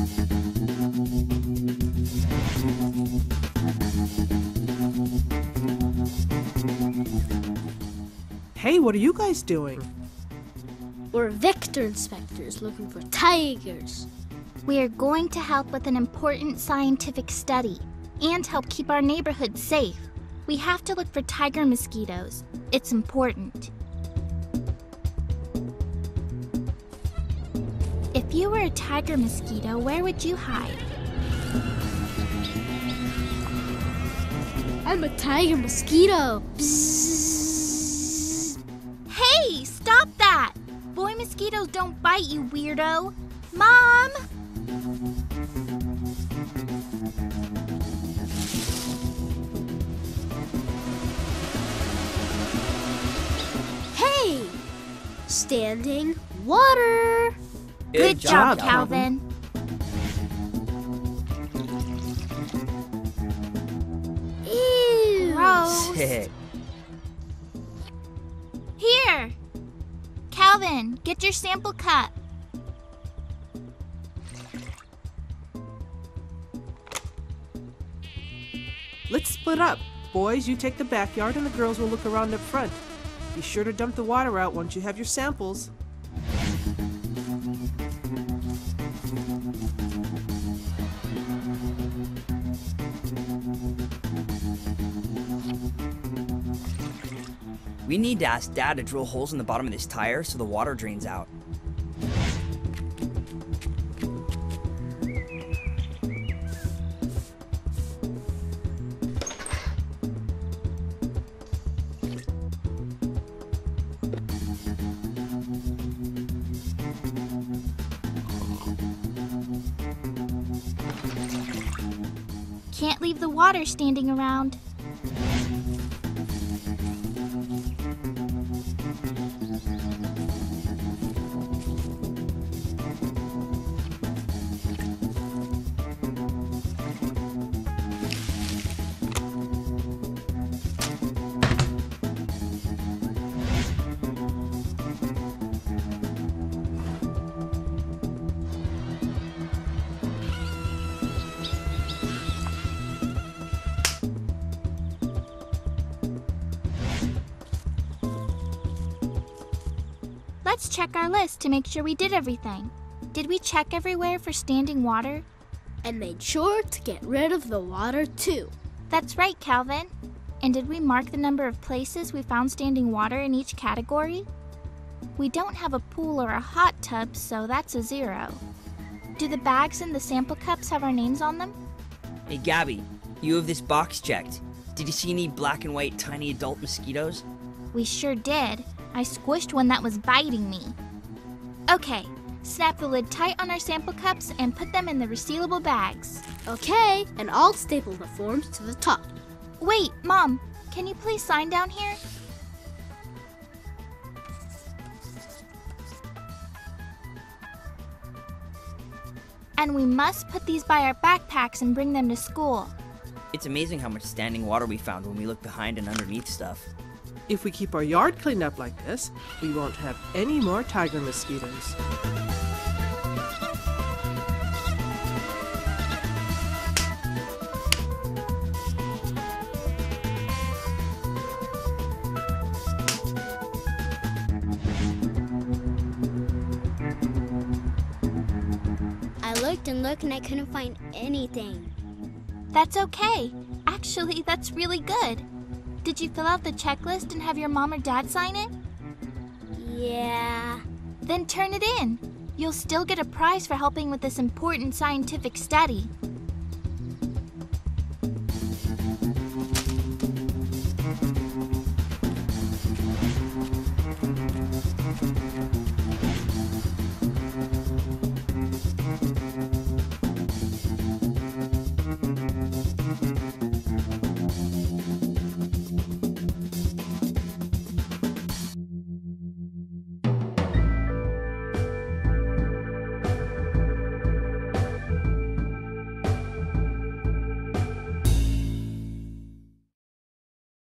Hey, what are you guys doing? We're vector inspectors looking for tigers. We are going to help with an important scientific study and help keep our neighborhood safe. We have to look for tiger mosquitoes. It's important. If you were a tiger mosquito, where would you hide? I'm a tiger mosquito. Bzzz. Hey, stop that! Boy mosquitoes don't bite you, weirdo. Mom! Hey! Standing water. Good, job, job, Calvin. Ew. Gross. Sick. Here! Calvin, get your sample cup. Let's split up. Boys, you take the backyard and the girls will look around up front. Be sure to dump the water out once you have your samples. We need to ask Dad to drill holes in the bottom of this tire so the water drains out. Can't leave the water standing around. Let's check our list to make sure we did everything. Did we check everywhere for standing water? And made sure to get rid of the water too. That's right, Calvin. And did we mark the number of places we found standing water in each category? We don't have a pool or a hot tub, so that's a zero. Do the bags and the sample cups have our names on them? Hey, Gabby, you have this box checked. Did you see any black and white tiny adult mosquitoes? We sure did. I squished one that was biting me. Okay, snap the lid tight on our sample cups and put them in the resealable bags. Okay, and I'll staple the forms to the top. Wait, Mom, can you please sign down here? And we must put these by our backpacks and bring them to school. It's amazing how much standing water we found when we looked behind and underneath stuff. If we keep our yard cleaned up like this, we won't have any more tiger mosquitoes. I looked and looked and I couldn't find anything. That's okay. Actually, that's really good. Did you fill out the checklist and have your mom or dad sign it? Yeah. Then turn it in. You'll still get a prize for helping with this important scientific study.